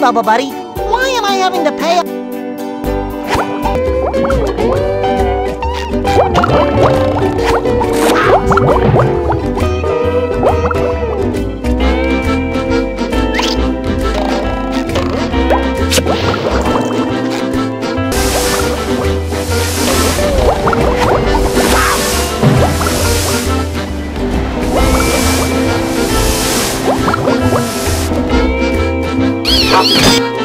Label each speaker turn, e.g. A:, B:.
A: Bubble Buddy. Why am I having to pay? Yeah.